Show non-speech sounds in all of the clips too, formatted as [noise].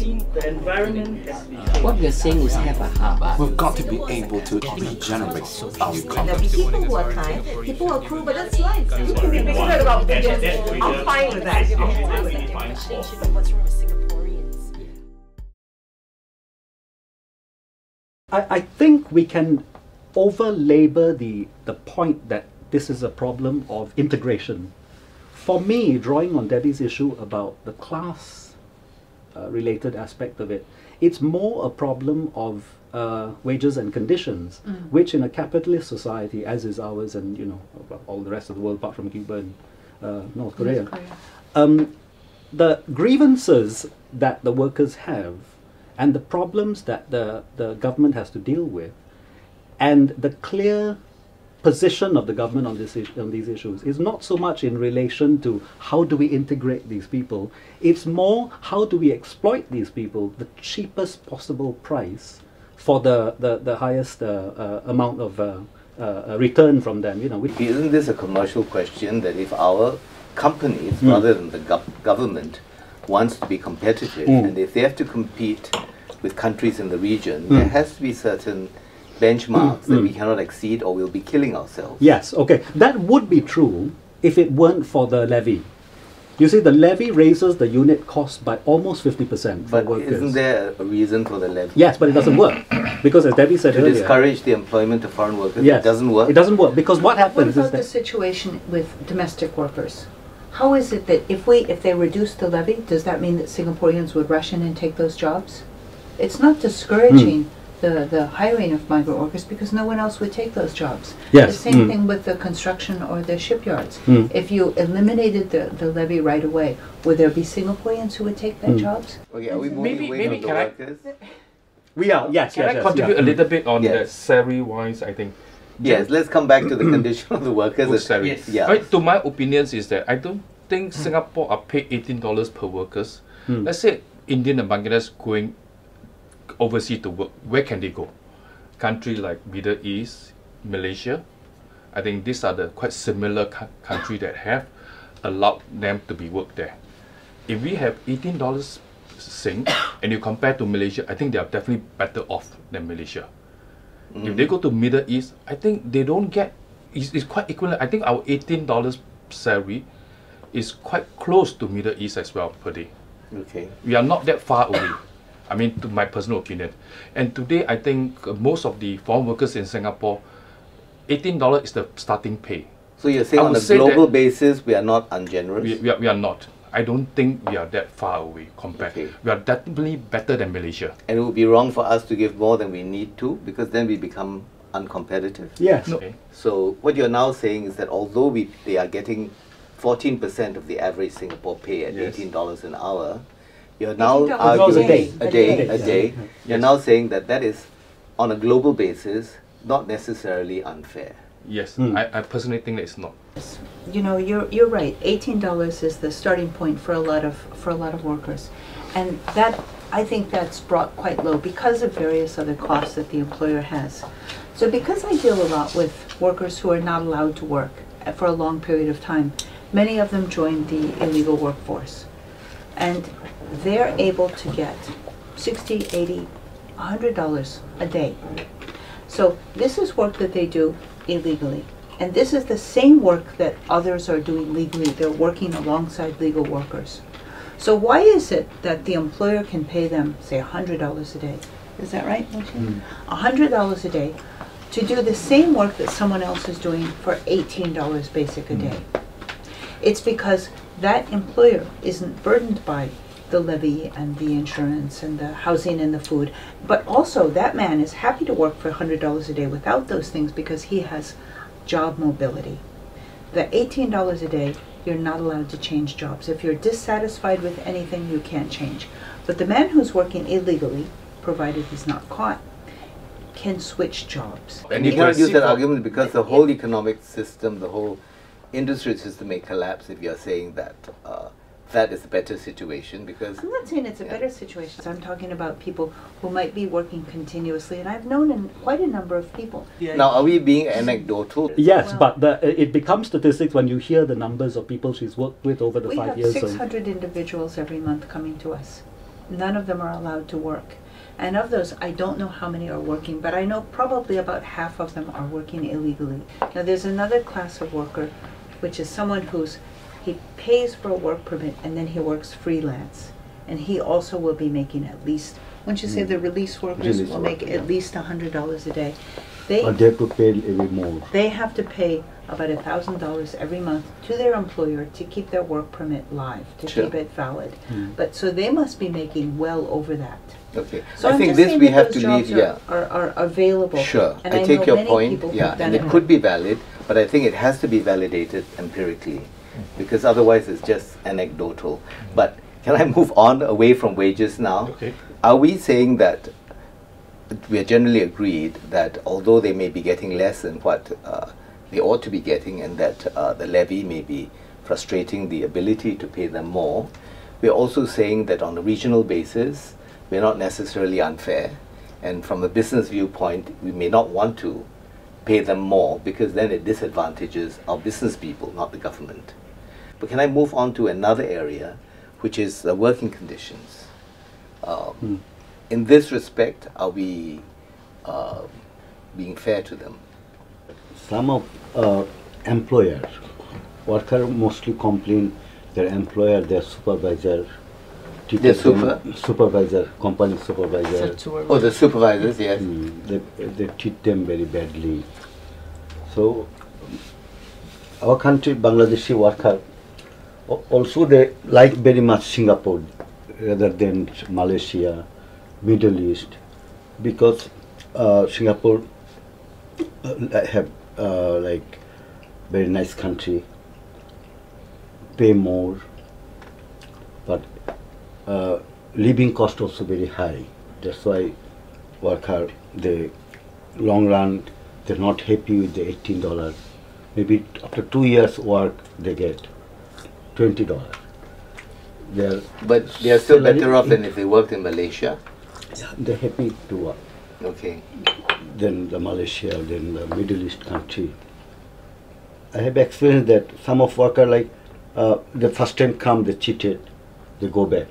saying the environment has to What we're saying is have a hub. We've got to be able to regenerate our There'll economy. be people who are kind, people who are cruel, but that's life. You can be bigoted about that's- pigeons. that's really I'm fine with that. I'm fine with that. find for. What's wrong with Singaporeans? I, I think we can over labor the, the point that this is a problem of integration. For me, drawing on Debbie's issue about the class uh, related aspect of it, it's more a problem of uh, wages and conditions, which in a capitalist society, as is ours and you know all the rest of the world apart from Cuba and uh, North Korea, um, the grievances that the workers have and the problems that the, the government has to deal with and the clear position of the government on, this is- on these issues is not so much in relation to how do we integrate these people, it's more how do we exploit these people the cheapest possible price for the, the, the highest uh, uh, amount of uh, uh, return from them. You know, Isn't this a commercial question that if our companies, Hmm. rather than the gov- government, wants to be competitive, Mm. and if they have to compete with countries in the region, Mm. there has to be certain benchmarks that Mm, we mm. cannot exceed, or we'll be killing ourselves. Yes, okay. That would be true if it weren't for the levy. You see, the levy raises the unit cost by almost 50% for But workers. isn't there a reason for the levy? Yes, but it doesn't work. Because as Debbie said To earlier... discourage the employment of foreign workers, yes, it doesn't work. It doesn't work because what What happens is about the that... situation with domestic workers? How is it that if we, if they reduce the levy, does that mean that Singaporeans would rush in and take those jobs? It's not discouraging Hmm. The, the hiring of migrant workers because no one else would take those jobs. Yes, The same mm. thing with the construction or the shipyards. Mm. If you eliminated the, the levy right away, would there be Singaporeans who would take that Mm. jobs? Okay, are we Maybe- away maybe from the can I- We are, yes, Can yes, I yes, contribute yeah. a little bit on Yes. the salary wise? I think. Yes, let's come back to the [clears throat] condition of the workers. Good as- salary. Yes. Yeah. Right, to my opinions is that I don't think Singapore are paid eighteen dollars per workers. Hmm. Let's say Indian and Bangladesh going overseas to work, where can they go? Country like Middle East, Malaysia. I think these are the quite similar cou- country that have allowed them to be worked there. If we have eighteen dollars Sing [coughs] and you compare to Malaysia, I think they are definitely better off than Malaysia. If they mm. go to Middle East, I think they don't get. It's, it's quite equivalent. I think our eighteen dollars salary is quite close to Middle East as well per day. Okay. We are not that far away. I mean, to my personal opinion. And today, I think uh, most of the foreign workers in Singapore, eighteen dollars is the starting pay. So you're saying I on a say global basis we are not ungenerous? We, we, are, we are not. I don't think we are that far away compared. Okay. We are definitely better than Malaysia. and it would be wrong for us to give more than we need to because then we become uncompetitive. Yes. Okay. So what you're now saying is that although we they are getting 14% of the average Singapore pay at Yes. $18 an hour, you're now arguing a day. a day, A a day. day. You're now saying that that is on a global basis not necessarily unfair. Yes, Hmm. I, I personally think that it's not. You know, you're you're right. Eighteen dollars is the starting point for a lot of for a lot of workers, and that I think that's brought quite low because of various other costs that the employer has. So because I deal a lot with workers who are not allowed to work uh, for a long period of time, many of them join the illegal workforce, and they're able to get 60, 80, 100 dollars a day. So this is work that they do illegally. And this is the same work that others are doing legally. They're working alongside legal workers. So why is it that the employer can pay them, say, $100 a day? Is that right, Mochi? $100 hmm. a day to do the same work that someone else is doing for $18 basic a hmm. day. It's because that employer isn't burdened by the levy and the insurance and the housing and the food. But also, that man is happy to work for $100 a day without those things because he has job mobility. The $18 a day, you're not allowed to change jobs. If you're dissatisfied with anything, you can't change. But the man who's working illegally, provided he's not caught, can switch jobs. And you if cannot use that argument because the whole economic system, the whole industry system may collapse if you're saying that uh, that is a better situation because I'm not saying it's a Yeah. better situation. I'm talking about people who might be working continuously, and I've known in quite a number of people. now are we being anecdotal? Yes, Well- but the, it becomes statistics when you hear the numbers of people she's worked with over the We five have years. so- 600 individuals every month coming to us. none of them are allowed to work. And of those, I don't know how many are working, but I know probably about half of them are working illegally. Now, there's another class of worker, which is someone who's, he pays for a work permit and then he works freelance. And he also will be making at least, wouldn't you say hmm. the release workers Release will make worker, at yeah. least a hundred dollars a day? They, But they have to pay every more. they have to pay about a thousand dollars every month to their employer to keep their work permit live, to Sure. keep it valid. Hmm. But, so they must be making well over that. Okay. So I I'm think just this saying we that have those to jobs leave, yeah. Are, are, are available. Sure, And I know take your many point, people who've yeah, done and it could be valid, but I think it has to be validated empirically, because otherwise it's just anecdotal. But can I move on away from wages now? Okay. Are we saying that we are generally agreed that although they may be getting less than what uh, they ought to be getting, and that uh, the levy may be frustrating the ability to pay them more, we're also saying that on a regional basis, we're not necessarily unfair, and from a business viewpoint, we may not want to pay them more because then it disadvantages our business people, not the government. But can I move on to another area, which is the working conditions? Um, In this respect, are we uh, being fair to them? Some of uh, employers, worker mostly complain their employer, their supervisor, treated Their them- super? supervisor, company supervisor, Oh, the supervisors, yes. mm, they, they treat them very badly. So our country, Bangladeshi worker, also they like very much Singapore rather than Malaysia, Middle East, because uh, Singapore uh, have uh, like very nice country, pay more, but uh, living cost also very high. That's why worker they long run they're not happy with the eighteen dollars. Maybe after two years work they get twenty dollars. They're But they are still better off than if they worked in Malaysia. they're happy to work Okay. Then the Malaysia, then the Middle East country. I have experienced that some of worker like uh, the first time come they cheated, they go back,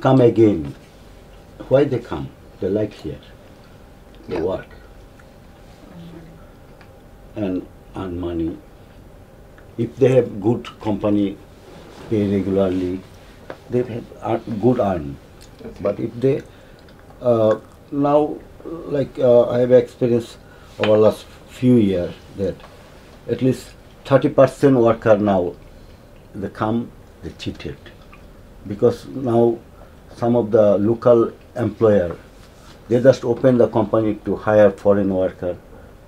come again. Why they come? They like here, they Yeah. work and earn money. If they have good company, pay regularly, they have earn- good earn. But if they uh, now, like uh, I have experienced over last few years that at least 30% worker now they come they cheated because now some of the local employer they just open the company to hire foreign worker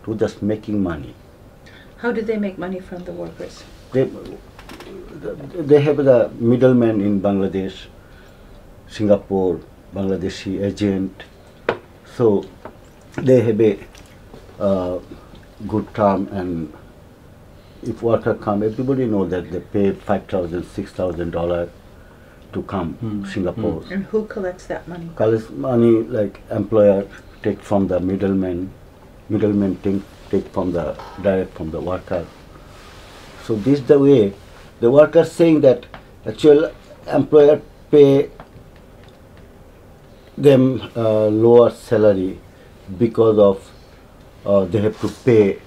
to just making money. How do they make money from the workers? They they have the middleman in Bangladesh, Singapore, Bangladeshi agent. So they have a uh, good term and if worker come, everybody know that they pay five thousand, six thousand dollar to come Singapore. And who collects that money? College money like employer take from the middleman, middleman take, take from the direct from the worker. So this the way the worker saying that actual employer pay them uh, lower salary because of uh, they have to pay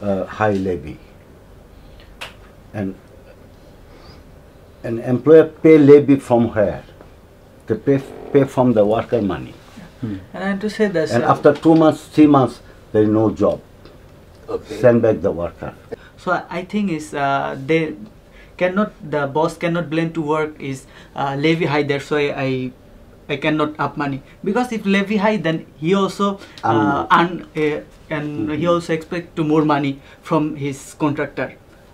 uh, high levy and an employer pay levy from where? They pay pay from the worker money. And I have to say that and uh, after two months three months there is no job. Okay. send back the worker. So I I think is uh, they cannot the boss cannot blame to work is uh, levy high that's why I I cannot up money. Because if levy high then he also uh, earn uh, and he also expect to more money from his contractor.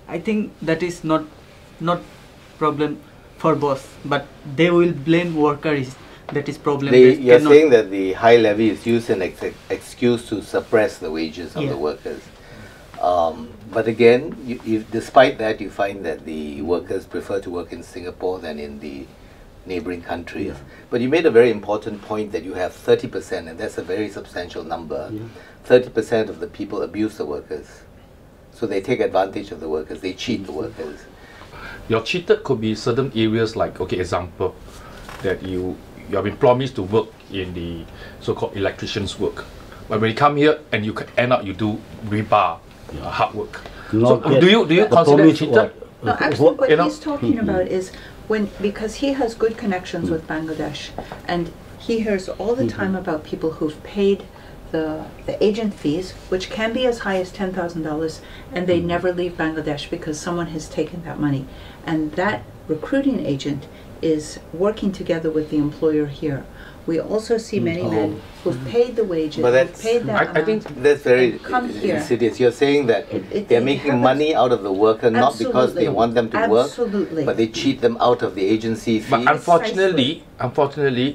I think that is not not problem for boss but they will blame workers. that is problem They, you're saying that the high levy is used as an ex- excuse to suppress the wages of Yeah. the workers. Um, but again, you, you, despite that, you find that the workers prefer to work in Singapore than in the neighboring countries. But you made a very important point that you have 30%, and that's a very substantial number. 30% of the people abuse the workers. So they take advantage of the workers, they cheat the workers. Your cheated could be certain areas like, okay, example, that you you have been promised to work in the so-called electrician's work, but when you come here and you ca- end up you do rebar uh, hard work. So Not um, yet. do you do you The consider promise cheated? what- No, actually, what- what you know- he's talking mm-hmm. about is when, because he has good connections mm-hmm. with Bangladesh, and he hears all the mm-hmm. time about people who've paid the, the agent fees, which can be as high as ten thousand dollars, and they hmm. never leave Bangladesh because someone has taken that money. And that recruiting agent is working together with the employer here. We also see hmm. many oh. men who've hmm. paid the wages, But who've that's- paid that I- I think amount, That's very and come here. insidious. You're saying that It- it- they're it making happens- money out of the worker not because they want them to work, but they cheat them out of the agency fee. But unfortunately, unfortunately,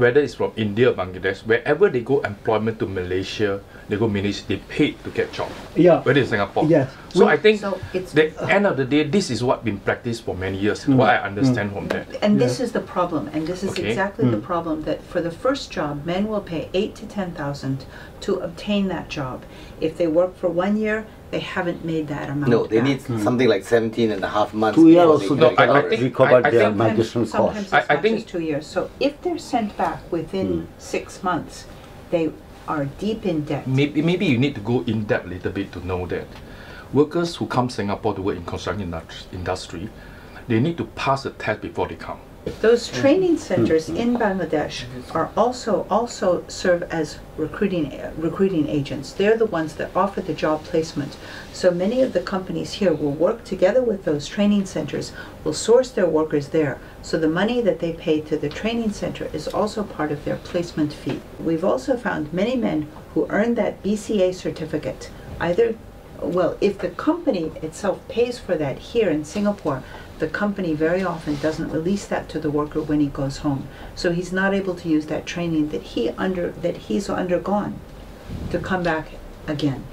whether it's from India or Bangladesh, wherever they go employment to Malaysia, they go Malaysia, they paid to get job. Yeah. Whether in Singapore. Yes. So We- I think So it's- the end of the day, this is what been practiced for many years. Mm. What I understand from that. And this is the problem, and this is Okay. exactly the Mm. problem, that for the first job, men will pay eight to ten thousand to obtain that job. If they work for one year, they haven't made that amount no, they back. need something like 17 and a half months. Two years before also they they I- I cannot get think- it. recover I- I their think- migration Sometimes, cost. sometimes I- I think- two years. So if they're sent back within hmm. six months, they are deep in debt. Maybe maybe you need to go in depth a little bit to know that workers who come Singapore to work in construction industry, they need to pass a test before they come. Those mm-hmm. training centers mm-hmm. in Bangladesh are also also serve as recruiting recruiting agents. They're the ones that offer the job placement. So many of the companies here will work together with those training centers, will source their workers there. So the money that they pay to the training center is also part of their placement fee. We've also found many men who earn that BCA certificate either well, if the company itself pays for that here in Singapore, the company very often doesn't release that to the worker when he goes home. So he's not able to use that training that he under that he's undergone to come back again.